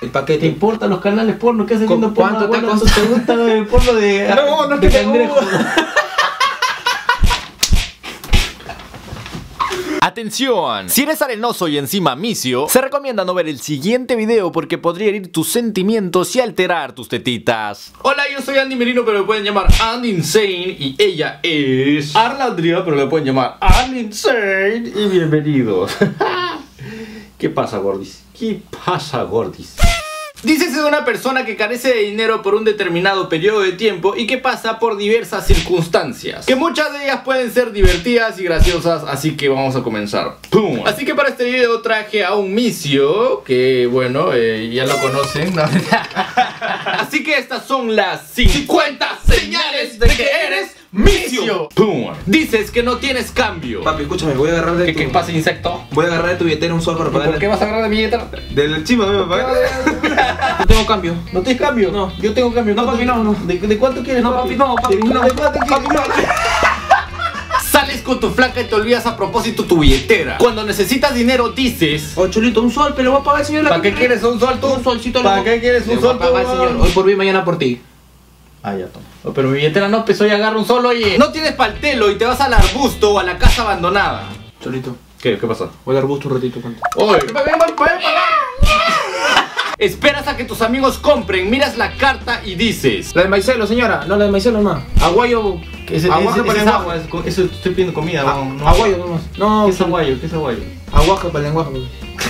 El ¿Te paquete. importan los canales porno? ¿Qué haces ¿Cu- viendo porno? cuánto te Bueno, costó? ¿Te gusta el porno de, No, no es de que te cangrejo? Atención, si eres arenoso y encima misio, se recomienda no ver el siguiente video porque podría herir tus sentimientos y alterar tus tetitas. Hola, yo soy Andy Merino, pero me pueden llamar Andy Insane y ella es Arla Andrea, pero me pueden llamar Andy Insane y bienvenidos. ¿Qué pasa, gordis? ¿Qué pasa, gordis? Dícese de una persona que carece de dinero por un determinado periodo de tiempo y que pasa por diversas circunstancias. Que muchas de ellas pueden ser divertidas y graciosas, así que vamos a comenzar. ¡Pum! Así que para este video traje a un misio, que bueno, eh, ya lo conocen. ¿no? así que estas son las 50 señales de que eres misio. ¡Pum! Dices que no tienes cambio. Papi, escúchame, voy a agarrar de ¿Qué, tu... qué pasa, insecto? Voy a agarrar de tu billetera un sol para ¿Por pagar. qué vas a agarrar de billete? Del chima, me va a pagar. No tengo cambio. ¿No tienes cambio? No. Yo tengo cambio. No, ¿Cuánto- papi, no, no. ¿De, de cuánto quieres, No, papi, no, papi, ¿De, no. de cuánto quieres? Papi, no. Sales con tu flaca y te olvidas a propósito tu billetera. Cuando necesitas dinero dices... Oh, chulito, un sol, pero voy a pagar, señor. ¿Para qué quieres un sol tú? Un solcito. ¿Para qué quieres un le voy a sol, pagar, señor? Hoy por mí, mañana por ti. Ah, ya toma. Oh, pero mi billetera no, pues hoy agarro un solo, oye. No tienes paltelo y te vas al arbusto o a la casa abandonada. Cholito, ¿Qué? ¿Qué pasa? voy a dar gusto un ratito contigo. Oye. Esperas a que tus amigos compren, miras la carta y dices... La de maicelo, señora. No, la de maicelo no. Aguayo. Ese, Aguaje ese- para ese agua, eso estoy pidiendo comida, Ah, no, no. Aguayo nomás. No, ¿Qué es aguayo? ¿Qué es aguayo? aguaje para el lenguaje.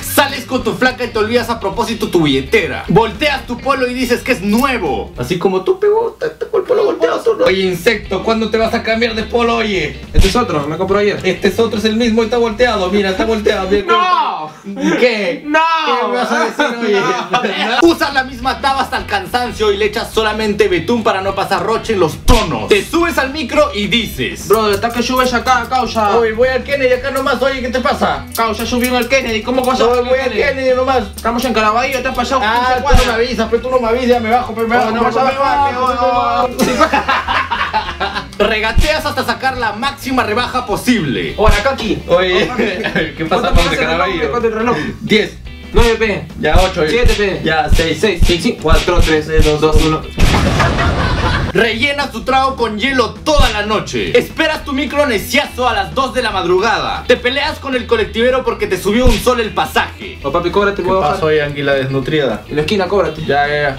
Sales con tu flaca y te olvidas a propósito tu billetera. Volteas tu polo y dices que es nuevo. Así como tú pegó, te, te el polo volteado tú, ¿no? Oye, insecto, ¿cuándo te vas a cambiar de polo, oye? Este es otro, me compró ayer. Este es otro, es el mismo y está volteado, mira, está volteado. mira, ¡No! ¿Qué? ¡No! ¿Qué me vas a decir, oye? Usas la misma taba hasta el cansancio y le echas solamente betún para no pasar roche en los tonos. Te subes al micro y dices... Brother, está que subes acá, causa. Oye, voy al Kennedy acá nomás, oye, ¿qué te pasa? Causa, subió en el Kennedy. ¿Cómo vas a Oye, voy al Kennedy? Nomás. Estamos en Caraballo, te has pasado Ah, 15 tú no me avisas, pero tú no me avisas, ya me bajo, pero me bajo, no vas a me Regateas hasta sacar la máxima rebaja posible. Ahora, acá aquí. Oye, ¿qué pasa ¿Cuánto con el reloj? ¿Cuánto el reloj? 10, 9P. ya 8, 7P. ya 6, 6, 6, 5, 4, 3, 2, 2, 1. Rellenas tu trago con hielo toda la noche. Esperas tu micro neciazo a las 2 de la madrugada. Te peleas con el colectivero porque te subió un sol el pasaje. Oh, papi, cóbrate, ¿Qué pasó hoy, Anguila desnutrida? En la esquina, cóbrate. Ya, ya, ya.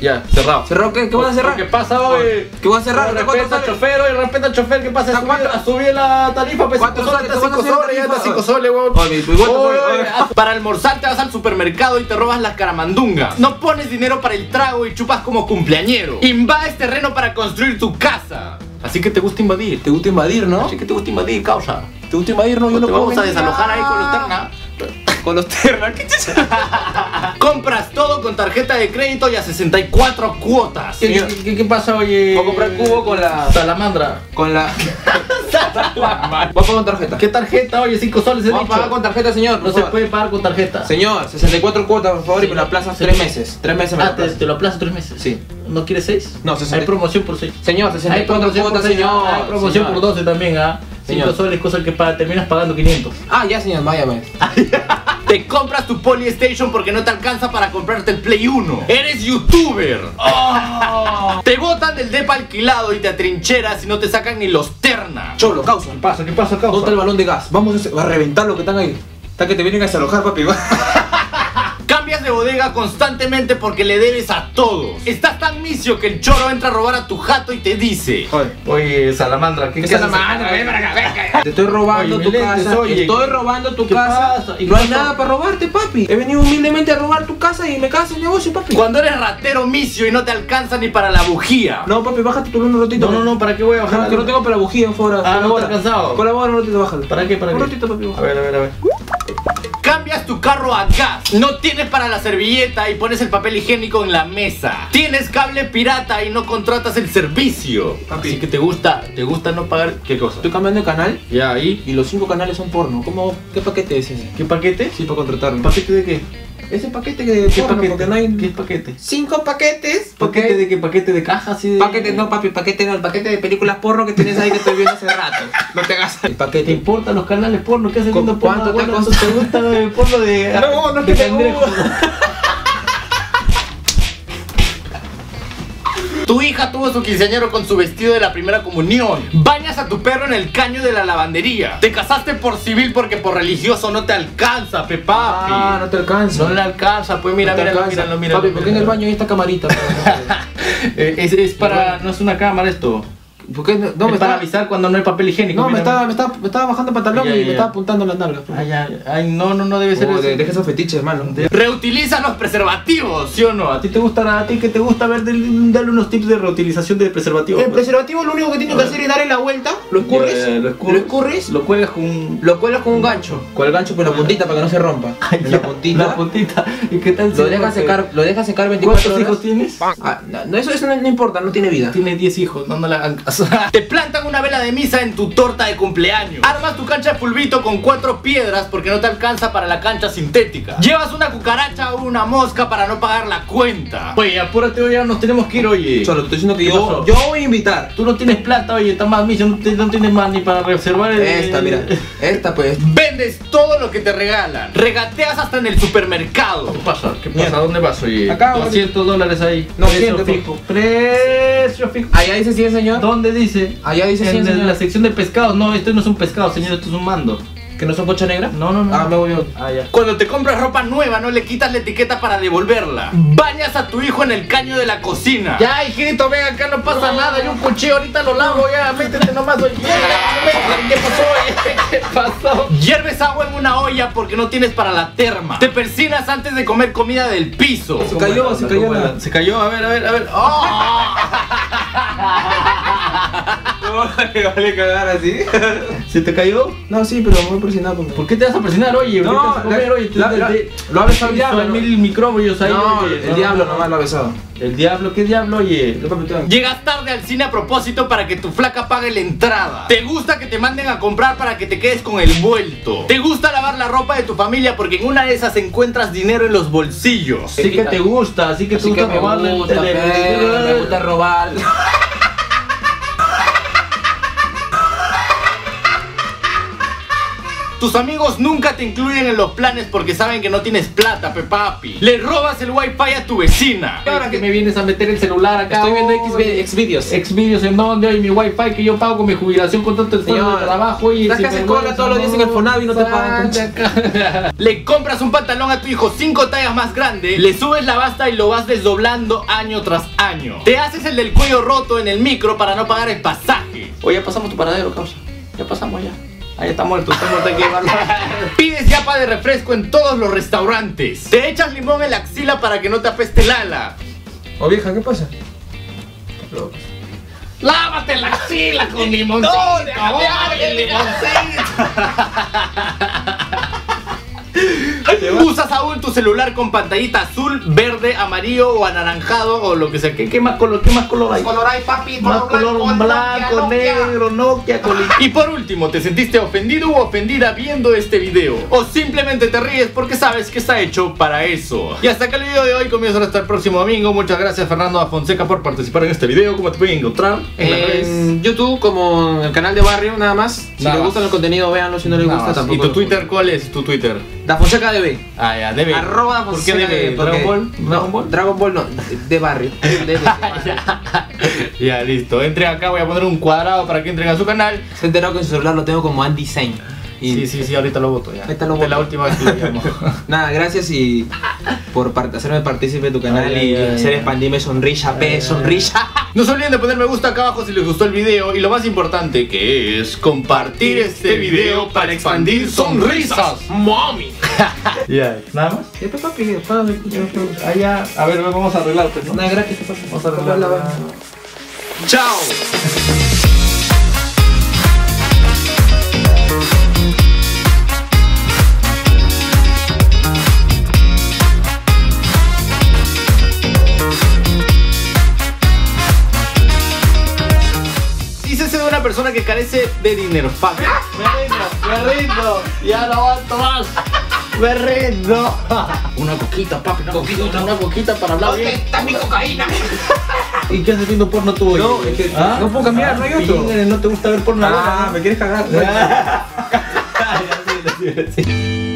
Ya, cerrado. ¿Cerró qué? ¿Qué vas a cerrar? ¿Qué pasa hoy? ¿Qué vas a cerrar? ¿De cuánto Respeta al chofer, oye, respeta al chofer, ¿qué pasa? ¿Está Subí, la tarifa, pues ¿Cuánto 5 soles, está ¿Cuánto 5 sale la soles, ya está tarifa? 5 soles, weón. Para almorzar te vas al supermercado y te robas las caramandungas. No pones dinero para el trago y chupas como cumpleañero. Invades terreno para construir tu casa. Así que te gusta invadir. Te gusta invadir, ¿no? Así que te gusta invadir, causa. ¿Te gusta invadir? No, yo no te puedo vamos a desalojar ahí con los terna. Con los terna. ¿Qué chucha? Compras todo con tarjeta de crédito y a 64 cuotas. ¿Qué, qué, qué, qué pasa, oye? Voy a comprar cubo con la- Salamandra. Con la. Voy a pagar con tarjeta. ¿Qué tarjeta? Oye, 5 soles he Voy a pagar con tarjeta, señor. No por se favor. puede pagar con tarjeta. Señor, 64 cuotas, por favor, y me la aplazas Sí. 3 meses. 3 meses me Ah, te, aplazas. te lo aplazo 3 meses. Sí. ¿No quieres 6? No, 60. Hay promoción por 6. Señor, Hay 64 promoción cuotas, señor. Hay promoción señor. por 12 también, ¿ah? 5 Señor. soles, cosa que pa- terminas pagando 500. Ah, ya, señor, váyame. Te compras tu Polystation porque no te alcanza para comprarte el Play 1. Eres youtuber. Oh. Te botan del depa alquilado y te atrincheras y no te sacan ni los terna. Cholo, causa. ¿Qué pasa? ¿Qué pasa, ¿Dónde está el balón de gas? Vamos a, a reventar lo que están ahí. Está que te vienen a desalojar, papi. Bodega constantemente porque le debes a todos. Estás tan misio que el choro entra a robar a tu jato y te dice. Oye, oye, Salamandra, ¿qué, ¿Qué mano? Ven para acá, ven acá. Te estoy robando Oye, tu lentes, casa. oye. Estoy robando tu ¿Qué casa. pasa? ¿Y No hay nada para robarte, papi. He venido humildemente a robar tu casa y me cagas el negocio, papi. Cuando eres ratero misio y no te alcanza ni para la bujía. No, papi, bájate tu luna un ratito. No, no, no, ¿para qué voy a bajar? No, que no tengo para la bujía, fuera. Ah, no estás cansado. Colabora un ratito, bájale. ¿Para qué? ¿Para Un qué? ratito, papi, A ver, a ver, a ver. Cambias tu carro a gas. No tienes para la servilleta y pones el papel higiénico en la mesa. Tienes cable pirata y no contratas el servicio. Papi. Así que te gusta, te gusta no pagar. ¿Qué cosa? Estoy cambiando de canal Ya, ahí. y los cinco canales son porno. ¿Cómo? ¿Qué paquete es ese? ¿Qué paquete? Sí, para contratarme. ¿Paquete de qué? Ese paquete de ¿Qué porno, paquete? porque no hay... ¿Qué paquete? Cinco paquetes. ¿Paquete de qué? ¿Paquete de caja así de...? Paquete, no papi, paquete no, el paquete de películas porno que tienes ahí que estoy viendo hace rato. No te hagas el ¿Te paquete. importan los canales porno? ¿Qué haces ¿Cu- viendo porno? cuánto te Bueno? ¿Te gusta el porno de... No, no es que te cangrejo? Tu hija tuvo su quinceañero con su vestido de la primera comunión. Bañas a tu perro en el caño de la lavandería. Te casaste por civil porque por religioso no te alcanza, pe papi. Ah, no te alcanza. No le alcanza, pues mira, No míralo, alcanza. míralo, míralo. Papi, ¿por qué en el baño hay esta camarita? Eh, es, es para. No es una cámara esto. ¿Por qué no? No, es me para estaba, avisar cuando no hay papel higiénico. no me, estaba, me, estaba, me estaba bajando el pantalón y me estaba apuntando las nalgas. Ay, ay, ay, no, no, no debe ser Oh, de- deja esos fetiches, hermano. Reutiliza los preservativos, ¿sí o no? ¿A ti te gusta, a ti que te gusta ver, darle unos tips de reutilización de preservativos? El preservativo lo único que tiene que hacer es darle la vuelta, lo escurres, lo escurres, Lo cuelgas con un... lo cuelas con un gancho. Con el gancho por la puntita para que no se rompa. En la puntita. La puntita. ¿Y qué tal Lo dejas secar, lo dejas secar 24 ¿Cuántos horas. hijos tienes? Ah, no, eso, eso no, no importa, no tiene vida. Tiene 10 hijos, no, no Te plantan una vela de misa en tu torta de cumpleaños. Armas tu cancha de pulvito con cuatro piedras porque no te alcanza para la cancha sintética. Llevas una cucaracha o una mosca para no pagar la cuenta. Oye, apúrate, hoy ya nos tenemos que ir, oye. Solo te estoy diciendo que ¿Qué yo, voy a invitar. Tú no tienes plata, oye, está más misión, no, te- no tienes más ni para reservar el... Esta, mira. Esta pues. Vendes todo lo que te regalan. Regateas hasta en el supermercado. ¿Qué pasa? ¿Qué pasa? Mierda. ¿Dónde vas, oye? Acá, 200 dólares ahí. No, Precio 100, fijo. Precio fijo. Allá dice 100, señor. ¿Dónde dice? Allá dice en, 100, en señor. la sección de pescados. No, esto no es un pescado, señor, esto es un mando. ¿Que no son cocha negra? No, no, no. Ah, me voy yo. Ah, ya. Cuando te compras ropa nueva no le quitas la etiqueta para devolverla. Bañas a tu hijo en el caño de la cocina. Ya, hijito, ven acá, no pasa nada. Yo un cuchillo ahorita lo lavo, ya, métete nomás, oye. ¿Qué pasó, oye? ¿Qué pasó? Hierves agua en una olla porque no tienes para la terma. Te persinas antes de comer comida del piso. Se cayó, se cayó Se cayó, a ver, a ver, a ver. ¡Oh! No, vale cagar así. ¿Se te cayó? No, sí, pero muy presionado. por- ¿Por qué te vas a presionar, oye? ¿Por qué No, te vas a comer, la- oye? la- Te- la- te- lo ha besado el diablo, ¿no? mil microbios ahí, No, oye. el diablo nomás lo ha besado. ¿El diablo? ¿Qué diablo, oye? Te- Llegas tarde al cine a propósito para que tu flaca pague la entrada. Te gusta que te manden a comprar para que te quedes con el vuelto. Te gusta lavar la ropa de tu familia porque en una de esas encuentras dinero en los bolsillos. Así que te gusta, así que te Así que gusta pe, me gusta robar. Tus amigos nunca te incluyen en los planes porque saben que no tienes plata, pepapi. Le robas el wifi a tu vecina. Ahora que me vienes a meter el celular acá. Estoy viendo oye. X videos. Xvideos en donde hoy mi wifi que yo pago con mi jubilación con tanto esfuerzo Señor, de trabajo y estás haces cola todos los días en el Fonavi y no te pagan. Le compras un pantalón a tu hijo cinco tallas más grande, le subes la basta y lo vas desdoblando año tras año. Te haces el del cuello roto en el micro para no pagar el pasaje. Oye, ya pasamos tu paradero, causa. Ya pasamos ya. Ahí está muerto, está muerto, llevarlo. Pides yapa de refresco en todos los restaurantes. Te echas limón en la axila para que no te apeste el ala. Oh, vieja, ¿qué pasa? Lávate la axila con limoncito. oye, limoncito. Usas aún tu celular con pantallita azul, verde, amarillo o anaranjado o lo que sea. ¿Qué, qué más color, qué más color hay? Color hay, papi. Más color blanco, negro, Nokia, coli- Y por último, ¿te sentiste ofendido u ofendida viendo este video? O simplemente te ríes porque sabes que está hecho para eso. Y hasta acá el video de hoy, comienza hasta el próximo domingo. Muchas gracias Fernando da Fonseca por participar en este video. ¿Cómo te pueden encontrar en YouTube, como el canal de Barrio, nada más. Si Nada les gusta el contenido, véanlo. Si no les Nada gusta, más. tampoco. ¿Y tu Twitter cuál es tu Twitter? Da Fonseca DB. Ah, ya, debe. Arroba Da ¿Por qué Fonseca? DB, ¿Dragon Ball? No, ¿Dragon Ball? Dragon Ball no, de, Barrio. De- ya, listo. Entren acá, voy a poner un cuadrado para que entren a su canal. Se enteró que en su celular lo tengo como Andy Sain. Y Sí, sí, sí, ahorita lo voto ya. Ahorita lo es la voto. última vez que lo llamo. Nada, gracias y por part- hacerme partícipe de tu canal Ay, y ay, hacer ay. expandirme sonrisa, pe, sonrisa. No se olviden de poner me gusta acá abajo si les gustó el video y lo más importante que es compartir este video para expandir sonrisas. Mami. Ya, nada más. ¿Qué te papi? Allá, a ver, vamos a arreglarte, ¿no? Nada, gratis, ¿qué pasa? Vamos a arreglar. Chao. Carece de dinero. Fuck. Me rindo, me rindo. Ya no aguanto más. Me rindo. Una coquita, papi, una coquita, una coquita para hablar bien. está mi cocaína? ¿Y qué haces viendo porno tú? No, oye? es que ¿Ah? no puedo cambiar, no hay otro. No te gusta ver porno Ah, ahora, me quieres cagar. ¿no? Sí, sí, sí.